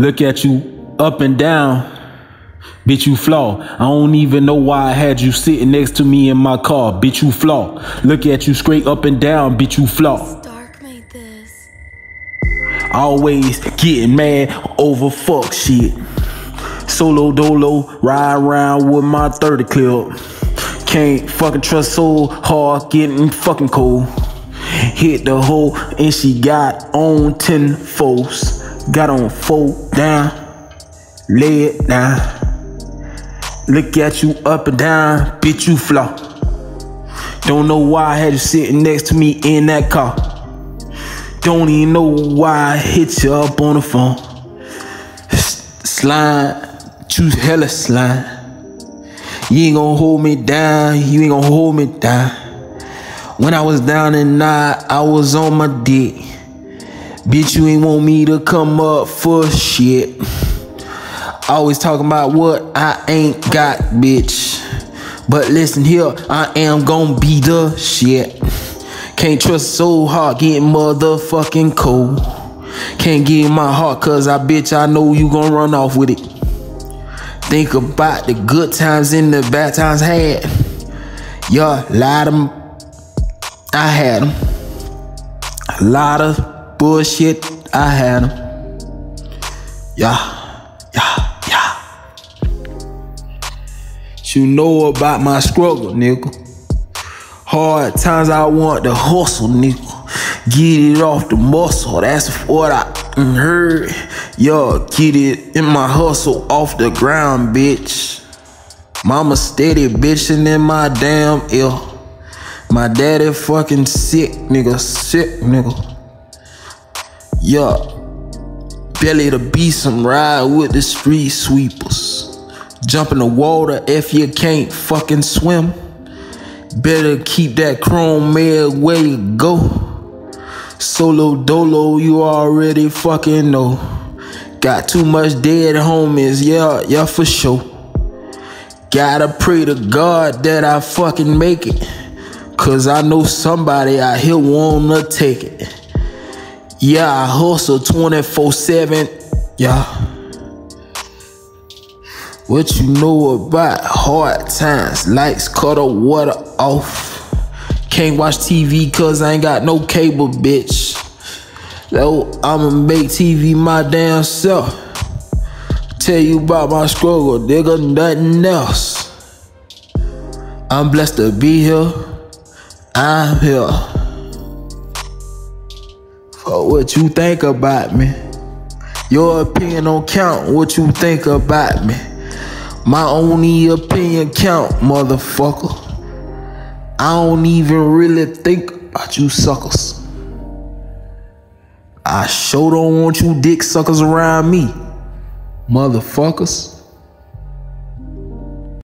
Look at you up and down. Bitch, you flaw. I don't even know why I had you sitting next to me in my car. Bitch, you flaw. Look at you straight up and down. Bitch, you flaw. Dark made this. Always getting mad over fuck shit. Solo dolo, ride around with my 30 clip. Can't fucking trust so hard, getting fucking cold. Hit the hole and she got on 10 foes. Got on four down, lay it down. Look at you up and down, bitch, you flaw. Don't know why I had you sitting next to me in that car. Don't even know why I hit you up on the phone. S- Slide, choose hella slide. You ain't gonna hold me down, you ain't gonna hold me down. When I was down and night, I was on my dick. Bitch, you ain't want me to come up for shit. Always talking about what I ain't got, bitch. But listen here, I am gonna be the shit. Can't trust so hard, getting motherfucking cold. Can't give my heart, cause I bitch, I know you gon' run off with it. Think about the good times and the bad times had. Yeah, a lot of 'em, I had them. A lot of bullshit, I had them. Yeah, yeah, yeah. You know about my struggle, nigga. Hard times I want to hustle, nigga. Get it off the muscle, that's what I heard. Yo, get it in my hustle off the ground, bitch. Mama steady bitching in my damn ear. My daddy fucking sick, nigga, sick, nigga. Yeah, belly to be some ride with the street sweepers. Jump in the water if you can't fucking swim. Better keep that chrome mail where you go. Solo dolo, you already fucking know. Got too much dead homies, yeah, yeah, for sure. Gotta pray to God that I fucking make it. Cause I know somebody out here wanna take it. Yeah, I hustle 24 7. Yeah. What you know about hard times? Lights cut the water off. Can't watch TV cause I ain't got no cable, bitch. So I'ma make TV my damn self. Tell you about my struggle, nigga, nothing else. I'm blessed to be here. I'm here. For what you think about me. Your opinion don't count what you think about me. My only opinion count, motherfucker. I don't even really think about you suckers. I sure don't want you dick suckers around me, motherfuckers.